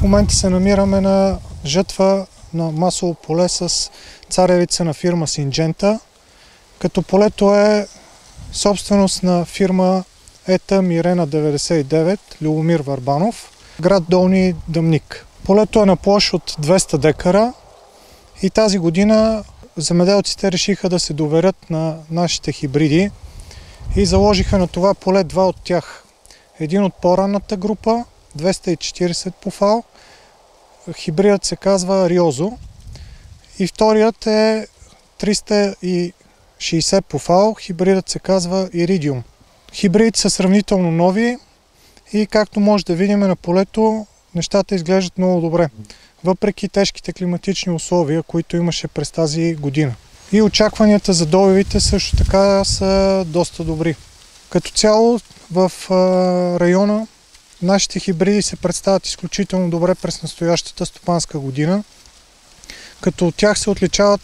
В момента се намираме на жътва на масово поле с царевица на фирма Синджента, като полето е собственост на фирма ЕТА Мирена 99, Любомир Варбанов, град Долни Дъмник. Полето е на площ от 200 декара и тази година земеделците решиха да се доверят на нашите хибриди и заложиха на това поле два от тях. Един от по-ранната група, 240 по фал, хибридът се казва Риозо и вторият е 360 по фал, хибридът се казва Иридиум. Хибридите са сравнително нови и както може да видим на полето, нещата изглеждат много добре, въпреки тежките климатични условия, които имаше през тази година. И очакванията за добивите също така са доста добри. Като цяло в района нашите хибриди се представят изключително добре през настоящата стопанска година, като от тях се отличават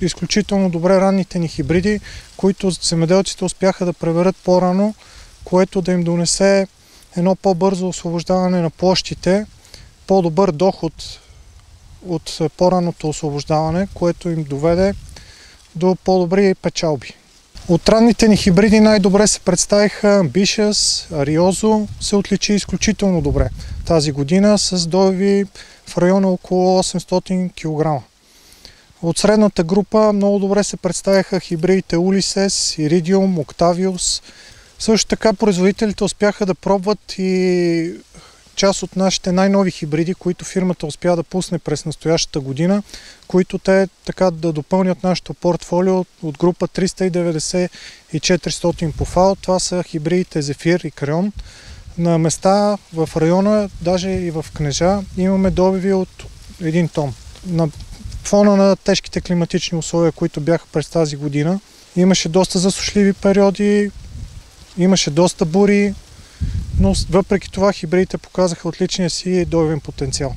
изключително добре ранните ни хибриди, които земеделците успяха да преверят по-рано, което да им донесе едно по-бързо освобождаване на площите, по-добър доход от по-раното освобождаване, което им доведе до по-добри печалби. От ранните ни хибриди най-добре се представиха Бишас, Ариозо, се отличи изключително добре тази година с добиви в района около 800 кг. От средната група много добре се представяха хибридите Улисес, Иридиум, Октавиус. Също така производителите успяха да пробват и част от нашите най-нови хибриди, които фирмата успя да пусне през настоящата година, които те така да допълнят нашето портфолио от група 390 и 400 по фал. Това са хибридите Зефир и Креон. На места в района, даже и в Кнежа, имаме добиви от един тон. На фона на тежките климатични условия, които бяха през тази година, имаше доста засушливи периоди, имаше доста бури, но въпреки това хибридите показаха отличния си добивен потенциал.